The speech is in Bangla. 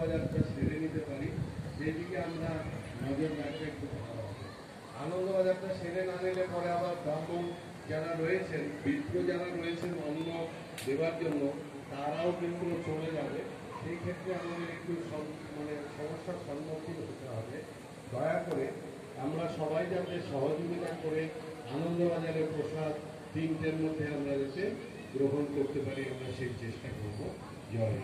বাজারটা সেরে নিতে পারি। সেদিকে আমরা নজর রাখতে একটু ভালো আনন্দবাজারটা সেরে না নিলে পরে আবার ব্রাহ্মণ যারা রয়েছেন, বৃদ্ধ যারা রয়েছেন অন্য দেওয়ার জন্য, তারাও কিন্তু চলে যাবে। সেই ক্ষেত্রে আমাদের একটু মানে সমস্যার সম্মুখীন হতে হবে। দয়া করে আমরা সবাই যাতে সহযোগিতা করে আনন্দবাজারের প্রসাদ তিনটের মধ্যে আমরা যাতে গ্রহণ করতে পারি, আমরা সেই চেষ্টা করব। জয়